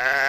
Ah.